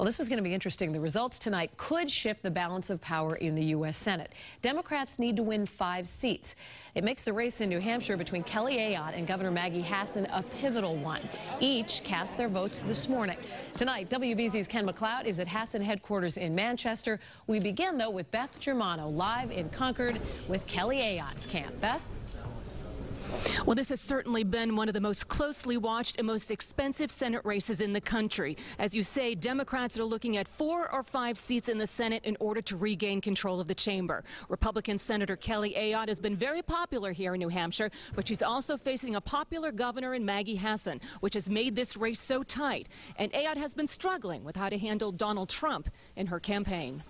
Well, this is going to be interesting. The results tonight could shift the balance of power in the U.S. Senate. Democrats need to win five seats. It makes the race in New Hampshire between Kelly Ayotte and Governor Maggie Hassan a pivotal one. Each cast their votes this morning. Tonight, WBZ's Ken MacLeod is at Hassan headquarters in Manchester. We begin, though, with Beth Germano live in Concord with Kelly Ayotte's camp. Beth? Well, this has certainly been one of the most closely watched and most expensive Senate races in the country. As you say, Democrats are looking at four or five seats in the Senate in order to regain control of the chamber. Republican Senator Kelly Ayotte has been very popular here in New Hampshire, but she's also facing a popular governor in Maggie Hassan, which has made this race so tight. And Ayotte has been struggling with how to handle Donald Trump in her campaign.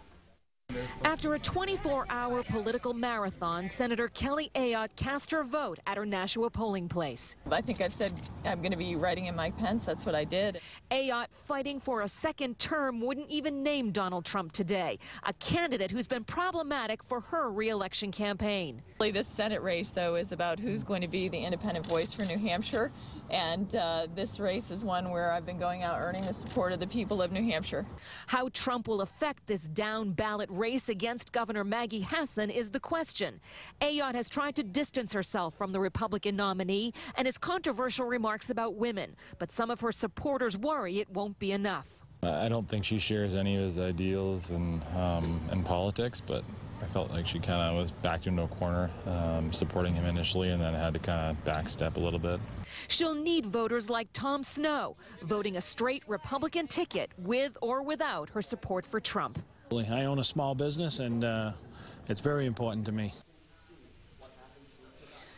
After a 24-hour political marathon, Senator Kelly Ayotte cast her vote at her Nashua polling place. I think I've said I'm going to be writing in Mike Pence. That's what I did. Ayotte, fighting for a second term, wouldn't even name Donald Trump today, a candidate who's been problematic for her reelection campaign. This Senate race, though, is about who's going to be the independent voice for New Hampshire. And uh, this race is one where I've been going out earning the support of the people of New Hampshire. How Trump will affect this down ballot race against Governor Maggie Hassan is the question. Ayotte has tried to distance herself from the Republican nominee and his controversial remarks about women, but some of her supporters worry it won't be enough. I don't think she shares any of his ideals and um, politics, but I felt like she kind of was backed into a corner, um, supporting him initially, and then had to kind of backstep a little bit. She'll need voters like Tom Snow, voting a straight Republican ticket with or without her support for Trump. I own a small business, and uh, it's very important to me.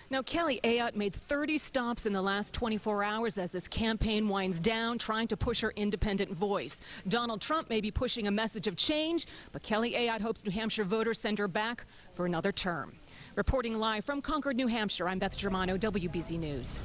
Now, Kelly Ayotte made 30 stops in the last 24 hours as this campaign winds down, trying to push her independent voice. Donald Trump may be pushing a message of change, but Kelly Ayotte hopes New Hampshire voters send her back for another term. Reporting live from Concord, New Hampshire, I'm Beth Germano, WBZ News.